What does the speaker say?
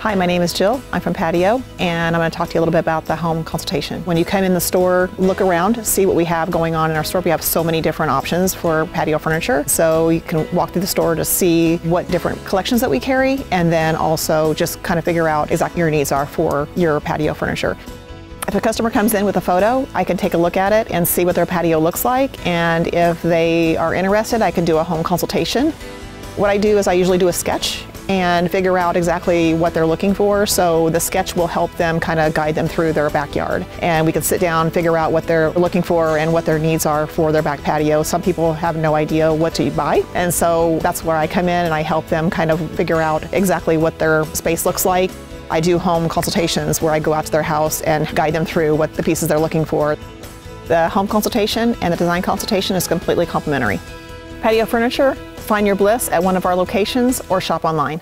Hi, my name is Jill. I'm from Paddy O, and I'm going to talk to you a little bit about the home consultation. When you come in the store, look around, see what we have going on in our store. We have so many different options for patio furniture. So you can walk through the store to see what different collections that we carry, and then also just kind of figure out exactly your needs are for your patio furniture. If a customer comes in with a photo, I can take a look at it and see what their patio looks like. And if they are interested, I can do a home consultation. What I do is I usually do a sketch and figure out exactly what they're looking for. So the sketch will help them kind of guide them through their backyard. And we can sit down, figure out what they're looking for and what their needs are for their back patio. Some people have no idea what to buy. And so that's where I come in and I help them kind of figure out exactly what their space looks like. I do home consultations where I go out to their house and guide them through what the pieces they're looking for. The home consultation and the design consultation is completely complimentary. Paddy O'Furniture, find your bliss at one of our locations or shop online.